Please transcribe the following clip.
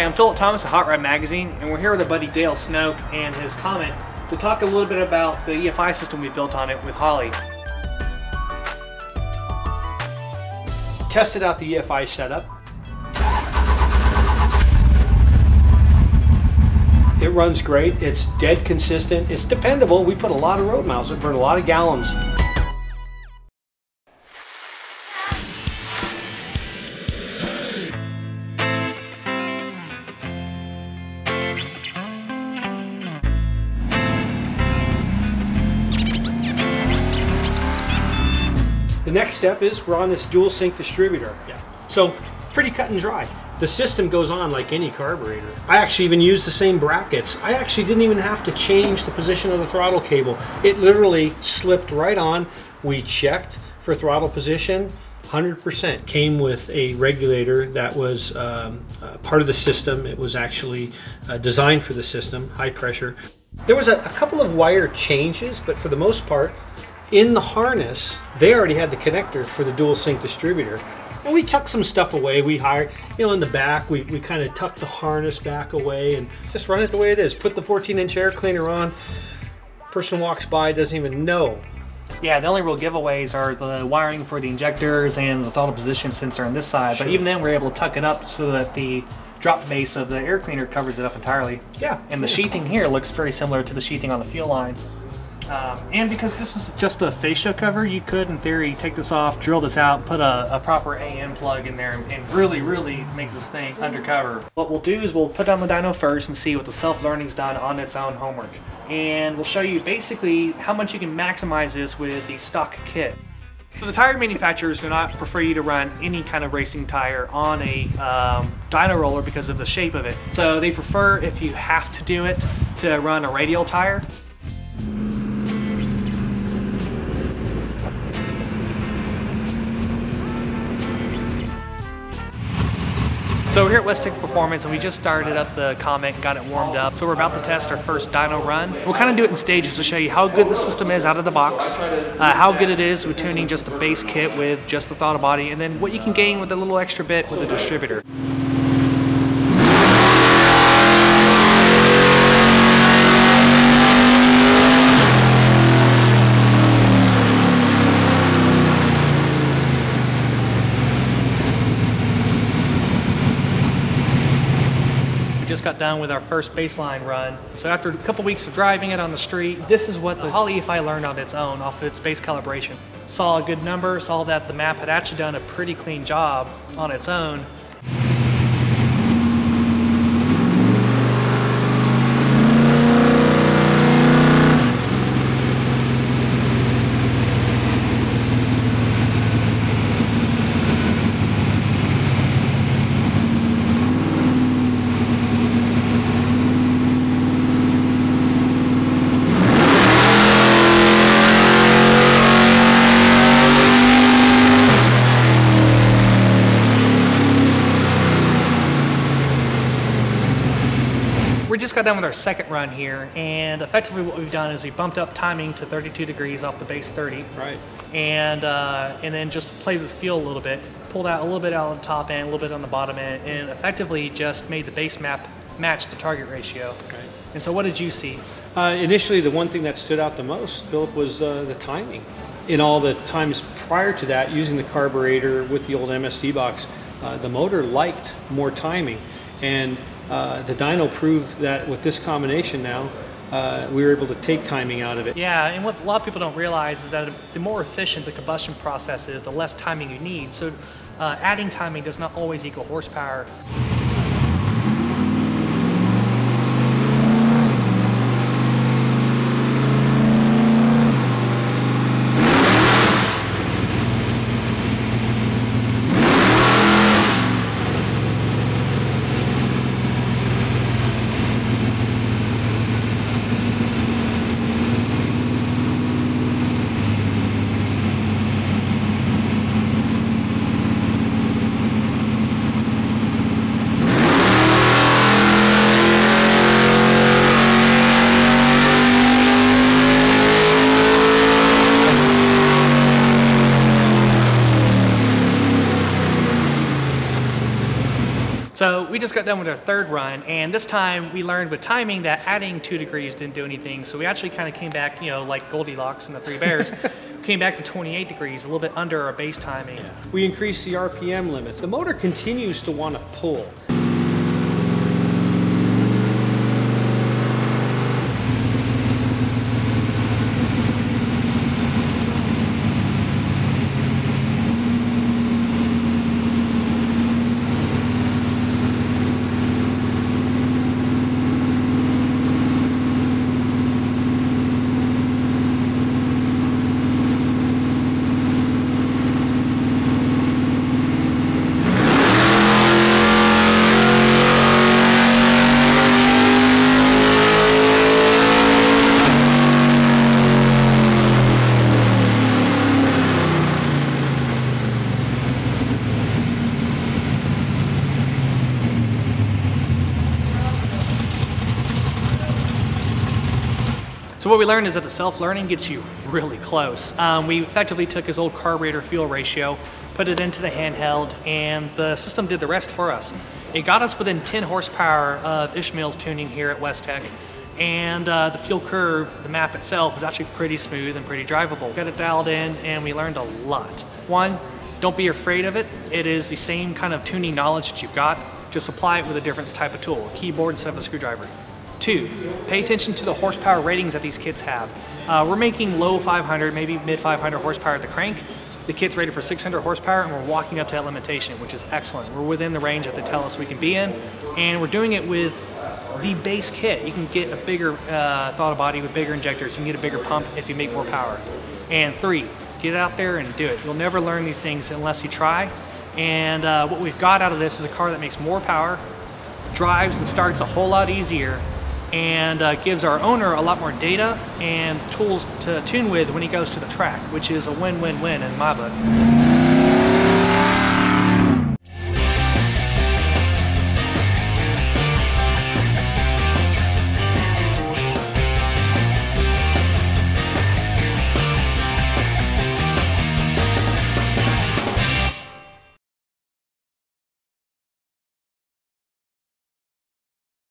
Hi, I'm Philip Thomas of Hot Rod Magazine, and we're here with our buddy Dale Snoke and his Comet to talk a little bit about the EFI system we built on it with Holley. Tested out the EFI setup. It runs great, it's dead consistent, it's dependable. We put a lot of road miles, it burned a lot of gallons. The next step is we're on this dual sync distributor. Yeah. So pretty cut and dry. The system goes on like any carburetor. I actually even used the same brackets. I actually didn't even have to change the position of the throttle cable. It literally slipped right on. We checked for throttle position. 100% came with a regulator that was um, uh, part of the system. It was actually uh, designed for the system, high pressure. There was a, a couple of wire changes, but for the most part, in the harness, they already had the connector for the dual sync distributor. And we tucked some stuff away. We hired, you know, in the back, we, we kind of tucked the harness back away and just run it the way it is. Put the 14 inch air cleaner on. Person walks by, doesn't even know. Yeah, the only real giveaways are the wiring for the injectors and the throttle position sensor on this side. Sure. But even then, we're able to tuck it up so that the drop base of the air cleaner covers it up entirely. Yeah. And the yeah. sheathing here looks very similar to the sheathing on the fuel lines. Um, and because this is just a fascia cover, you could, in theory, take this off, drill this out, put a, a proper AM plug in there, and, and, really, really make this thing undercover. What we'll do is we'll put down the dyno first and see what the self-learning's done on its own homework. And we'll show you basically how much you can maximize this with the stock kit. So the tire manufacturers do not prefer you to run any kind of racing tire on a um, dyno roller because of the shape of it. So they prefer, if you have to do it, to run a radial tire. So we're here at West Westech Performance and we just started up the Comet and got it warmed up. So we're about to test our first dyno run. We'll kind of do it in stages to show you how good the system is out of the box, uh, how good it is with tuning just the base kit with just the throttle body, and then what you can gain with a little extra bit with the distributor. Done with our first baseline run. So after a couple weeks of driving it on the street, this is what the Holley EFI learned on its own off of its base calibration. Saw a good number, saw that the map had actually done a pretty clean job on its own, got done with our second run here, and effectively what we've done is we bumped up timing to 32 degrees off the base 30. Right. And uh, and then just played with feel a little bit, pulled out a little bit out of the top end, a little bit on the bottom end, and effectively just made the base map match the target ratio. Right. And so what did you see? Uh, initially, the one thing that stood out the most, Philip, was uh, the timing. In all the times prior to that, using the carburetor with the old MSD box, uh, the motor liked more timing. And uh, the dyno proved that with this combination now, uh, we were able to take timing out of it. Yeah, and what a lot of people don't realize is that the more efficient the combustion process is, the less timing you need. So uh, adding timing does not always equal horsepower. Just got done with our third run, and this time we learned with timing that adding two degrees didn't do anything. So we actually kind of came back, you know, like Goldilocks and the Three Bears, came back to 28 degrees, a little bit under our base timing. We increased the RPM limit. The motor continues to want to pull. So what we learned is that the self-learning gets you really close. Um, we effectively took his old carburetor fuel ratio, put it into the handheld, and the system did the rest for us. It got us within 10 horsepower of Ishmael's tuning here at Westech, and uh, the fuel curve, the map itself, is actually pretty smooth and pretty drivable. Got it dialed in, and we learned a lot. One, don't be afraid of it. It is the same kind of tuning knowledge that you've got, just apply it with a different type of tool, a keyboard instead of a screwdriver. Two, pay attention to the horsepower ratings that these kits have. Uh, we're making low 500, maybe mid 500 horsepower at the crank. The kit's rated for 600 horsepower and we're walking up to that limitation, which is excellent. We're within the range that they tell us we can be in, and we're doing it with the base kit. You can get a bigger uh, throttle body with bigger injectors. You can get a bigger pump if you make more power. And three, get out there and do it. You'll never learn these things unless you try. And uh, what we've got out of this is a car that makes more power, drives and starts a whole lot easier, and uh, gives our owner a lot more data and tools to tune with when he goes to the track, which is a win-win-win in my book.